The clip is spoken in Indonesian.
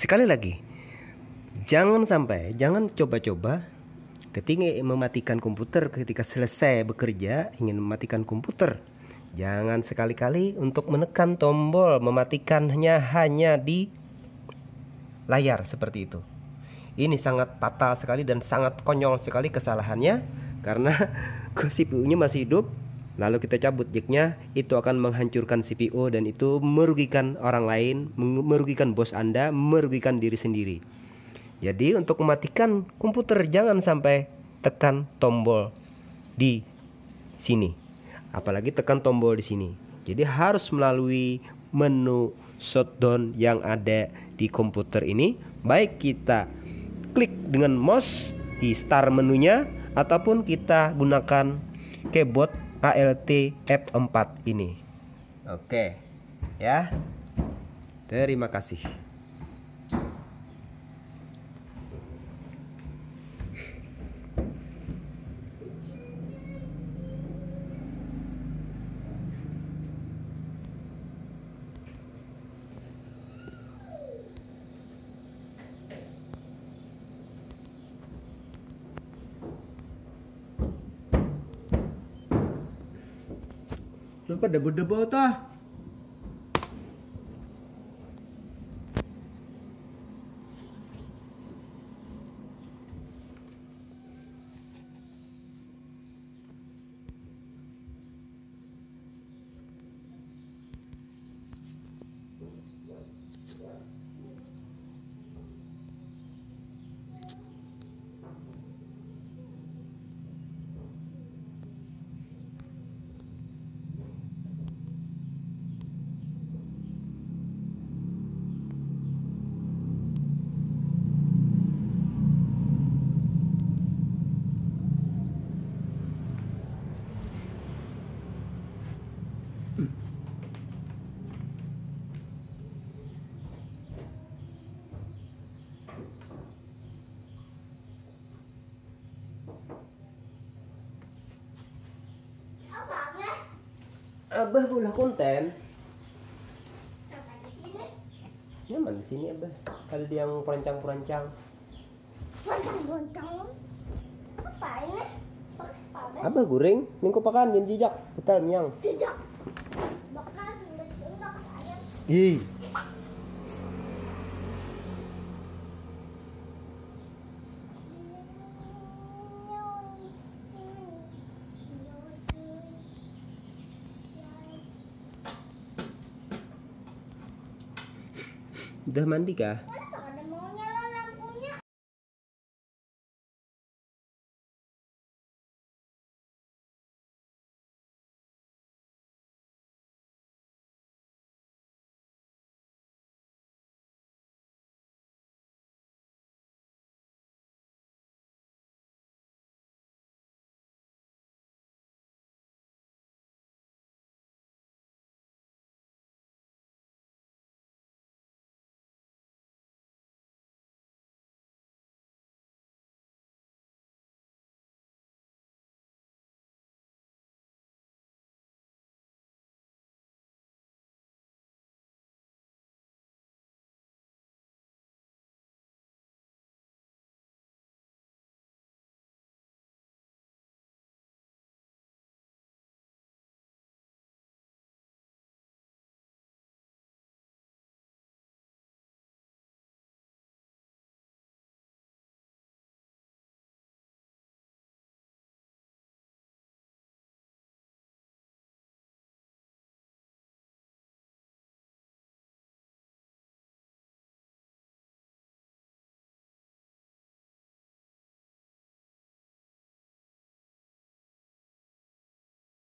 sekali lagi jangan sampai jangan coba-coba ketika mematikan komputer ketika selesai bekerja ingin mematikan komputer jangan sekali-kali untuk menekan tombol mematikannya hanya di layar seperti itu. Ini sangat fatal sekali dan sangat konyol sekali kesalahannya karena CPU-nya masih hidup lalu kita cabut jacknya itu akan menghancurkan CPU dan itu merugikan orang lain merugikan bos anda merugikan diri sendiri. Jadi untuk mematikan komputer jangan sampai tekan tombol di sini. Apalagi tekan tombol di sini. Jadi harus melalui menu shutdown yang ada di komputer ini. Baik kita klik dengan mouse di start menunya ataupun kita gunakan keyboard ALT F4 ini. Oke ya. Terima kasih Lupa debu-debu tah. Abah boleh konten Sampai di sini. nyaman di sini Abah ada yang perancang-perancang Bontang-bontang. Apa ini? Pakai sepatu. Abah goreng ning kau pakan yang jejak betul miang Tidak. Bahkan enggak saya. ih udah mandi kah